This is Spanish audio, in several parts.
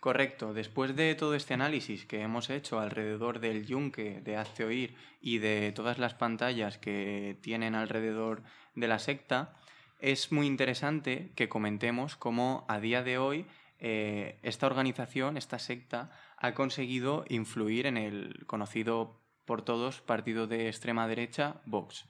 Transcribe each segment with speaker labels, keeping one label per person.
Speaker 1: Correcto. Después de todo este análisis que hemos hecho alrededor del yunque, de Hazte Oír y de todas las pantallas que tienen alrededor de la secta, es muy interesante que comentemos cómo a día de hoy eh, esta organización, esta secta, ha conseguido influir en el conocido por todos partido de extrema derecha, Vox.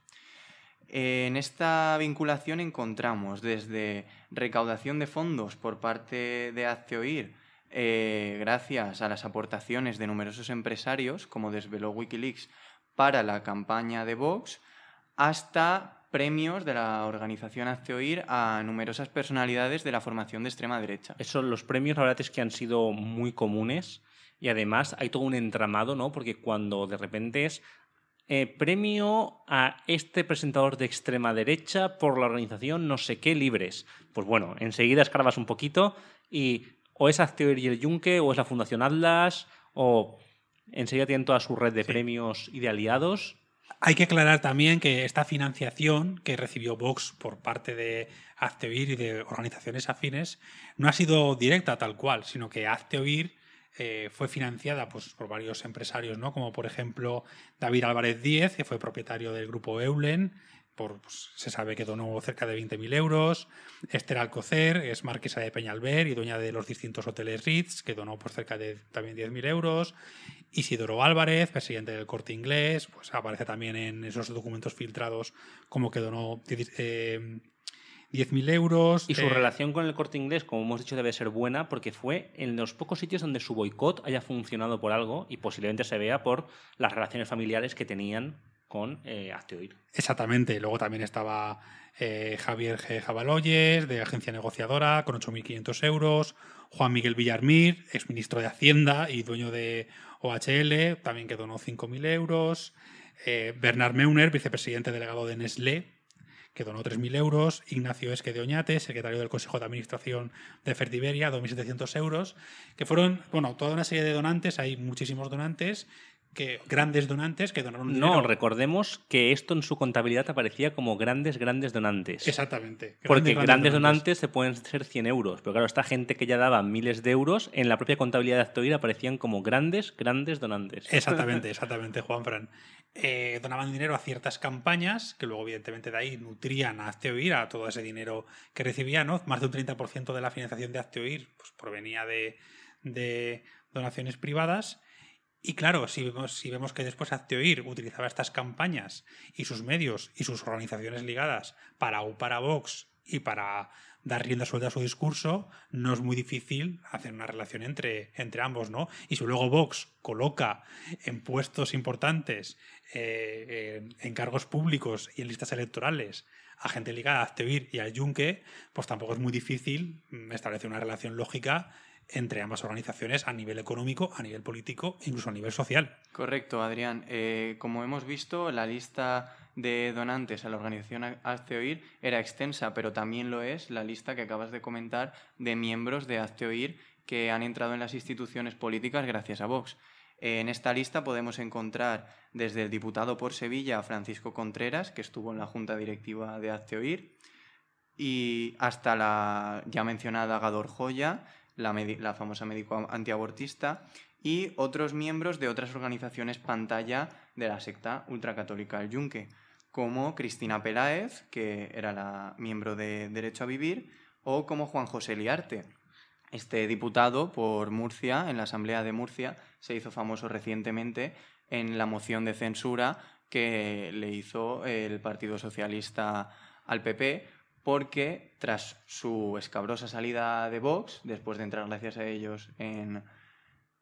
Speaker 1: En esta vinculación encontramos desde recaudación de fondos por parte de Hazte Oír, eh, gracias a las aportaciones de numerosos empresarios, como desveló Wikileaks, para la campaña de Vox, hasta premios de la organización Hazte Oír a numerosas personalidades de la formación de extrema derecha.
Speaker 2: Eso, los premios, la verdad es que han sido muy comunes y además hay todo un entramado, ¿no? Porque cuando de repente es eh, premio a este presentador de extrema derecha por la organización no sé qué libres. Pues bueno, enseguida escarbas un poquito y o es Acteur y el Yunque, o es la Fundación Atlas, o enseguida tienen toda su red de premios y de aliados.
Speaker 3: Hay que aclarar también que esta financiación que recibió Vox por parte de Azteoir y de organizaciones afines no ha sido directa tal cual, sino que Azteoir eh, fue financiada pues, por varios empresarios, ¿no? como por ejemplo David Álvarez Díez, que fue propietario del grupo Eulen, pues, se sabe que donó cerca de 20.000 euros. Esther Alcocer es marquesa de Peñalver y dueña de los distintos hoteles Ritz, que donó por cerca de también 10.000 euros. Isidoro Álvarez, presidente del Corte Inglés, pues aparece también en esos documentos filtrados como que donó 10.000 eh, euros.
Speaker 2: Y su eh, relación con el corte inglés, como hemos dicho, debe ser buena porque fue en los pocos sitios donde su boicot haya funcionado por algo y posiblemente se vea por las relaciones familiares que tenían con eh,
Speaker 3: Exactamente. Luego también estaba eh, Javier G. Jabaloyes, de Agencia Negociadora, con 8.500 euros. Juan Miguel Villarmir, exministro de Hacienda y dueño de OHL, también que donó 5.000 euros. Eh, Bernard Meuner, vicepresidente delegado de Nestlé, que donó 3.000 euros. Ignacio Esque de Oñate, secretario del Consejo de Administración de Fertiberia, 2.700 euros. Que fueron, bueno, toda una serie de donantes, hay muchísimos donantes que grandes donantes que donaron
Speaker 2: No, recordemos que esto en su contabilidad aparecía como grandes, grandes donantes.
Speaker 3: Exactamente.
Speaker 2: Porque grandes, donantes. se pueden ser 100 euros, pero claro, esta gente que ya daba miles de euros, en la propia contabilidad de Actoir aparecían como grandes, grandes donantes.
Speaker 3: Exactamente, exactamente, Juan Fran. Eh, donaban dinero a ciertas campañas, que luego evidentemente de ahí nutrían a Acteoir, a todo ese dinero que recibía, ¿no? Más de un 30% de la financiación de Acteoir pues, provenía de, de donaciones privadas y claro, si vemos, si vemos que después Acteoir utilizaba estas campañas y sus medios y sus organizaciones ligadas para para Vox y para dar rienda suelta a su discurso, no es muy difícil hacer una relación entre, entre ambos, ¿no? Y si luego Vox coloca en puestos importantes, eh, en cargos públicos y en listas electorales a gente ligada a Acteoir y a Junque, pues tampoco es muy difícil mm, establecer una relación lógica entre ambas organizaciones a nivel económico, a nivel político e incluso a nivel social.
Speaker 1: Correcto, Adrián. Eh, como hemos visto, la lista de donantes a la organización Hazte Oír era extensa, pero también lo es la lista que acabas de comentar de miembros de Hazte que han entrado en las instituciones políticas gracias a Vox. En esta lista podemos encontrar desde el diputado por Sevilla Francisco Contreras, que estuvo en la junta directiva de Hazte Oír, y hasta la ya mencionada Gador Joya, la, famosa médico antiabortista, y otros miembros de otras organizaciones pantalla de la secta ultracatólica El Yunque, como Cristina Peláez, que era la miembro de Derecho a Vivir, o como Juan José Liarte. Este diputado por Murcia, en la Asamblea de Murcia, se hizo famoso recientemente en la moción de censura que le hizo el Partido Socialista al PP porque tras su escabrosa salida de Vox, después de entrar gracias a ellos en,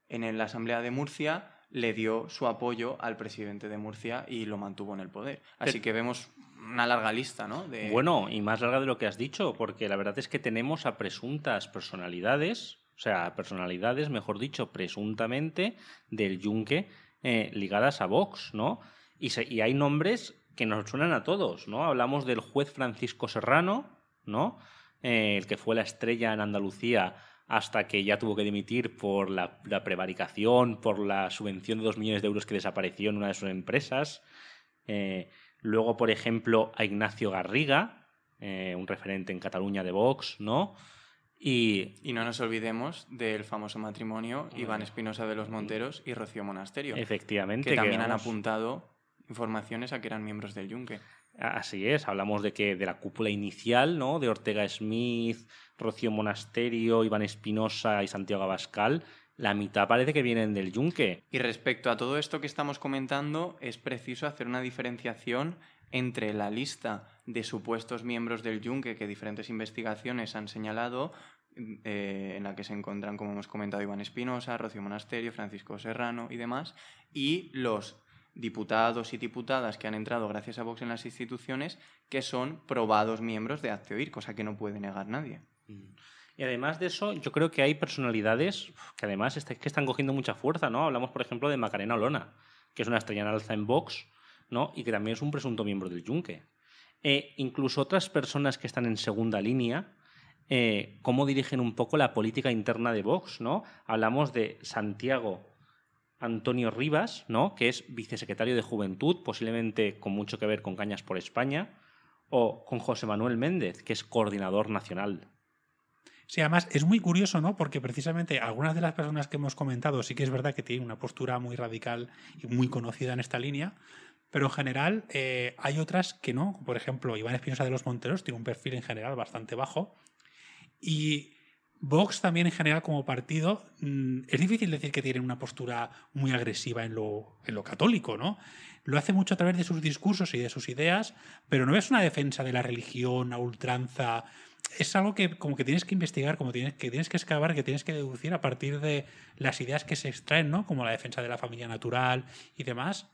Speaker 1: en la Asamblea de Murcia, le dio su apoyo al presidente de Murcia y lo mantuvo en el poder. Así que vemos una larga lista, ¿no?
Speaker 2: Bueno, y más larga de lo que has dicho, porque la verdad es que tenemos a presuntas personalidades, o sea, personalidades, mejor dicho, presuntamente del yunque eh, ligadas a Vox, ¿no? Y, y hay nombres que nos suenan a todos, ¿no? Hablamos del juez Francisco Serrano, ¿no? Eh, el que fue la estrella en Andalucía hasta que ya tuvo que dimitir por la, prevaricación, por la subvención de dos millones de euros que desapareció en una de sus empresas. Eh, luego, por ejemplo, a Ignacio Garriga, eh, un referente en Cataluña de Vox, ¿no? Y,
Speaker 1: Y no nos olvidemos del famoso matrimonio Iván Espinosa de los Monteros y Rocío Monasterio,
Speaker 2: efectivamente,
Speaker 1: que también han apuntado informaciones a que eran miembros del Yunque.
Speaker 2: Así es, hablamos de que de la cúpula inicial, ¿no? De Ortega Smith, Rocío Monasterio, Iván Espinosa y Santiago Abascal, la mitad parece que vienen del Yunque.
Speaker 1: Y respecto a todo esto que estamos comentando, es preciso hacer una diferenciación entre la lista de supuestos miembros del Yunque que diferentes investigaciones han señalado, eh, en la que se encuentran, como hemos comentado, Iván Espinosa, Rocío Monasterio, Francisco Serrano y demás, y los diputados y diputadas que han entrado gracias a Vox en las instituciones, que son probados miembros de Hazte Oír, cosa que no puede negar nadie.
Speaker 2: Y además de eso, yo creo que hay personalidades que además est- que están cogiendo mucha fuerza, ¿no? Hablamos, por ejemplo, de Macarena Olona, que es una estrella en alza en Vox, ¿no? Y que también es un presunto miembro del Yunque. E incluso otras personas que están en segunda línea, eh, cómo dirigen un poco la política interna de Vox, ¿no? Hablamos de Santiago Antonio Rivas, ¿no? Que es vicesecretario de Juventud, posiblemente con mucho que ver con Cañas por España, o con José Manuel Méndez, que es coordinador nacional.
Speaker 3: Sí, además es muy curioso, ¿no? Porque precisamente algunas de las personas que hemos comentado sí que es verdad que tienen una postura muy radical y muy conocida en esta línea, pero en general eh, hay otras que no. Por ejemplo, Iván Espinosa de los Monteros tiene un perfil en general bastante bajo. Y Vox también en general como partido, mm, es difícil decir que tiene una postura muy agresiva en lo, en lo católico, ¿no? Lo hace mucho a través de sus discursos y de sus ideas, pero no es una defensa de la religión a ultranza. Es algo que como que tienes que investigar, como tienes que tienes que excavar, que tienes que deducir a partir de las ideas que se extraen, ¿no? Como la defensa de la familia natural y demás.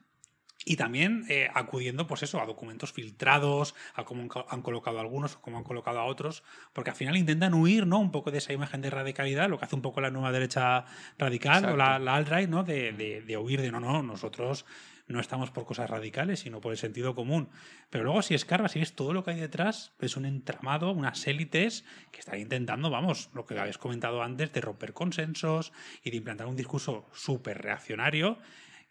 Speaker 3: Y también eh, acudiendo, pues eso, a documentos filtrados, a cómo han co- han colocado algunos o cómo han colocado a otros, porque al final intentan huir, ¿no? Un poco de esa imagen de radicalidad, lo que hace un poco la nueva derecha radical o la, alt-right, ¿no? De, de, de huir de no, no, nosotros no estamos por cosas radicales, sino por el sentido común. Pero luego, si escarbas, si ves todo lo que hay detrás, ves un entramado, unas élites que están intentando, vamos, lo que habéis comentado antes, de romper consensos y de implantar un discurso súper reaccionario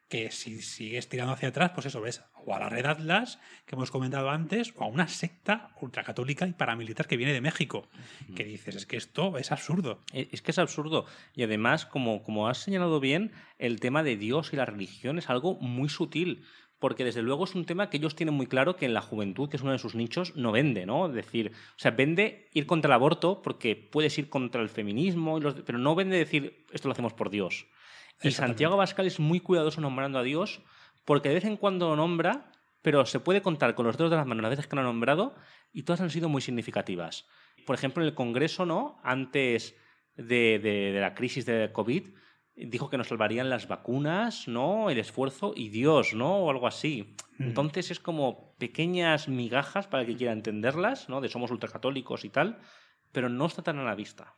Speaker 3: que si sigues tirando hacia atrás, pues eso ves, o a la red Atlas, que hemos comentado antes, o a una secta ultracatólica y paramilitar que viene de México, que dices, es que esto es absurdo.
Speaker 2: E- Es que es absurdo. Y además, como, como has señalado bien, el tema de Dios y la religión es algo muy sutil. Porque desde luego es un tema que ellos tienen muy claro que en la juventud, que es uno de sus nichos, no vende, ¿no? Es decir, o sea, vende ir contra el aborto porque puedes ir contra el feminismo, y los- pero no vende decir esto lo hacemos por Dios. Y. Santiago Abascal es muy cuidadoso nombrando a Dios porque de vez en cuando lo nombra, pero se puede contar con los dedos de las manos las veces que lo ha nombrado y todas han sido muy significativas. Por ejemplo, en el Congreso, ¿no? Antes de, de- de la crisis de COVID, dijo que nos salvarían las vacunas, ¿no? El esfuerzo y Dios, ¿no? O algo así. Entonces es como pequeñas migajas para el que quiera entenderlas, ¿no? De somos ultracatólicos y tal, pero no está tan a la vista.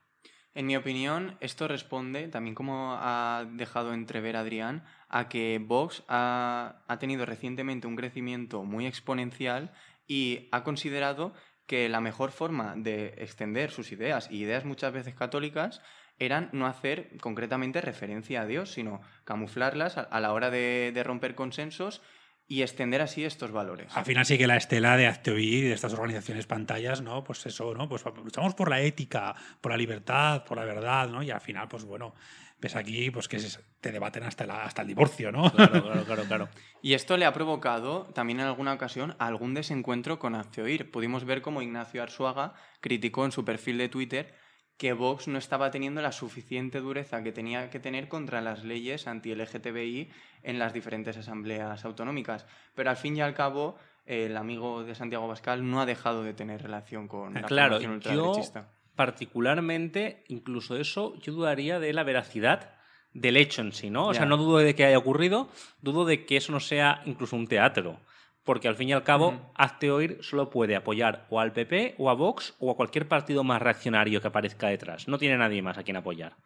Speaker 1: En mi opinión, esto responde, también como ha dejado entrever Adrián, a que Vox ha, ha tenido recientemente un crecimiento muy exponencial y ha considerado que la mejor forma de extender sus ideas, y ideas muchas veces católicas, eran no hacer concretamente referencia a Dios, sino camuflarlas a, la hora de, de romper consensos y extender así estos valores.
Speaker 3: Al final sí que la estela de y de estas organizaciones pantallas, ¿no? Pues eso, ¿no? Pues luchamos por la ética, por la libertad, por la verdad, ¿no? Y al final, pues bueno, ves aquí pues que se- te debaten hasta, la- hasta el divorcio, ¿no?
Speaker 2: Claro, claro, claro, claro.
Speaker 1: Y esto le ha provocado también en alguna ocasión algún desencuentro con Hazte Oír. Pudimos ver cómo Ignacio Arzuaga criticó en su perfil de Twitter que Vox no estaba teniendo la suficiente dureza que tenía que tener contra las leyes anti-LGTBI en las diferentes asambleas autonómicas. Pero al fin y al cabo, el amigo de Santiago Pascal no ha dejado de tener relación con la
Speaker 2: Claro,
Speaker 1: formación
Speaker 2: yo
Speaker 1: ultraderechista.
Speaker 2: particularmente, incluso eso, yo dudaría de la veracidad del hecho en sí, ¿no? O sea, no dudo de que haya ocurrido, dudo de que eso no sea incluso un teatro. Porque al fin y al cabo. Hazte Oír solo puede apoyar o al PP o a Vox o a cualquier partido más reaccionario que aparezca detrás. No tiene nadie más a quien apoyar.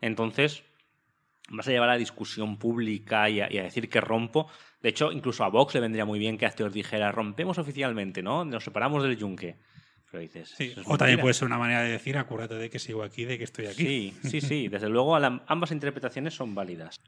Speaker 2: Entonces, vas a llevar a la discusión pública y a, y a decir que rompo. De hecho, incluso a Vox le vendría muy bien que Hazte Oír dijera rompemos oficialmente, ¿no? Nos separamos del yunque. Pero dices,
Speaker 3: Sí,
Speaker 2: "Eso es
Speaker 3: O también
Speaker 2: mentira".
Speaker 3: puede ser una manera de decir, acuérdate de que sigo aquí, de que estoy aquí.
Speaker 2: Sí, sí, sí. Desde luego, ambas interpretaciones son válidas.